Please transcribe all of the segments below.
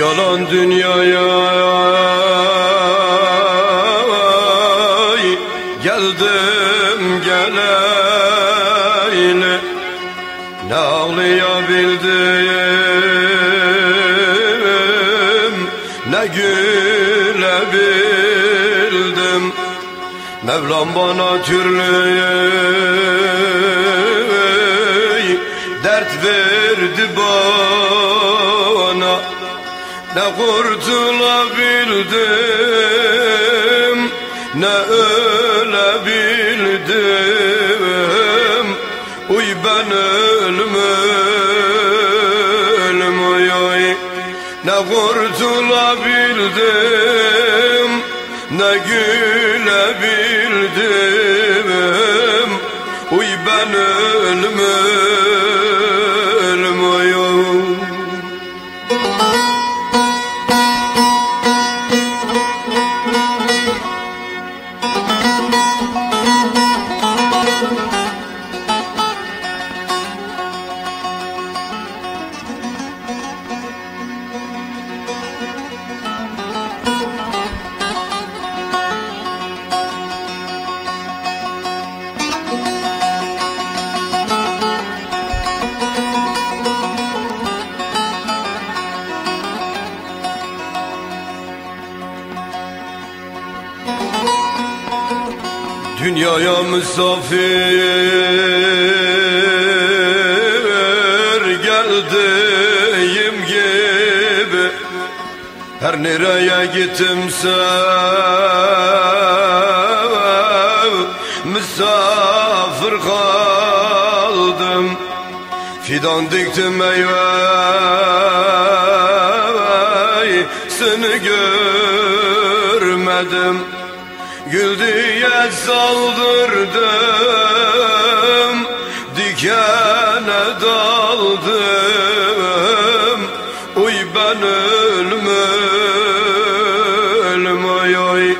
yalan dünyaya Geldim geleyli Ne ağlayabildim Ne gülebildim. Mevlam bana türlü dert verdi bana Ne kurtulabildim ne ölebildim. Uy ben ölüm ölüm oy oy Ne kurtulabildim ne gülebildim. Uy ben ölüm Dünyaya misafir geldiğim gibi Her nereye gittimse misafir kaldım. Fidan diktim meyve seni görmedim Gül diye saldırdım Dikene daldım. Uy ben ölüm ölüm oy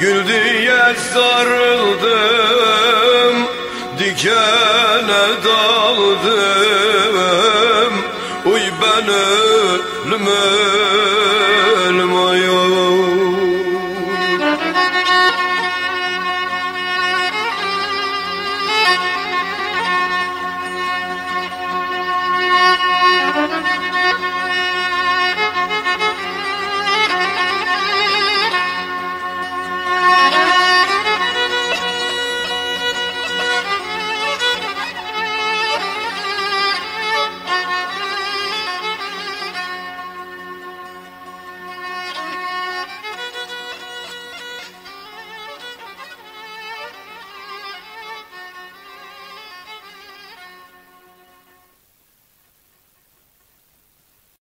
Gül diye sarıldım Dikene daldım. Uy ben ölüm